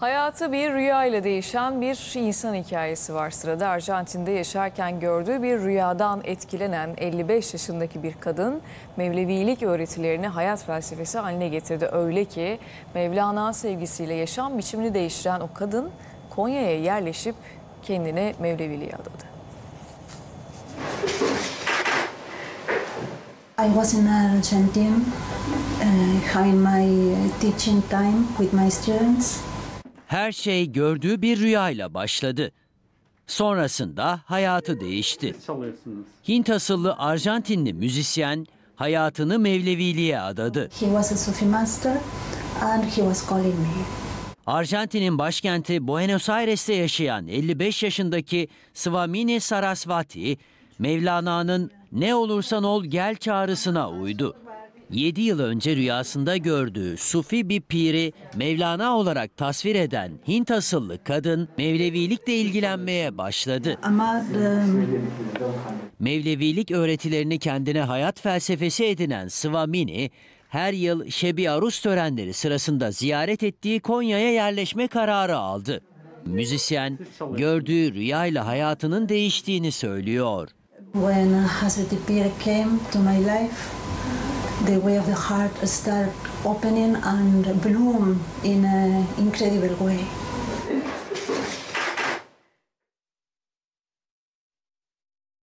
Hayatı bir rüya ile değişen bir insan hikayesi var sırada. Arjantin'de yaşarken gördüğü bir rüyadan etkilenen 55 yaşındaki bir kadın Mevlevilik öğretilerini hayat felsefesi haline getirdi. Öyle ki Mevlana sevgisiyle yaşam biçimini değiştiren o kadın Konya'ya yerleşip kendine Mevleviliğe adadı. I was in Argentina uh, having my teaching time with my students. Her şey gördüğü bir rüyayla başladı. Sonrasında hayatı değişti. Hint asıllı Arjantinli müzisyen hayatını Mevleviliğe adadı. He was a Sufi master and he was calling me. Arjantin'in başkenti Buenos Aires'te yaşayan 55 yaşındaki Swamini Sarasvati, Mevlana'nın ne olursan ol gel çağrısına uydu. 7 yıl önce rüyasında gördüğü Sufi bir piri Mevlana olarak tasvir eden Hint asıllı kadın Mevlevilikle ilgilenmeye başladı. Ama um, Mevlevilik öğretilerini kendine hayat felsefesi edinen Swamini, her yıl Şebi Arus törenleri sırasında ziyaret ettiği Konya'ya yerleşme kararı aldı. Müzisyen, gördüğü rüyayla hayatının değiştiğini söylüyor. when Hazreti Pir came to my life, the way of the heart start opening and bloom in an incredible way.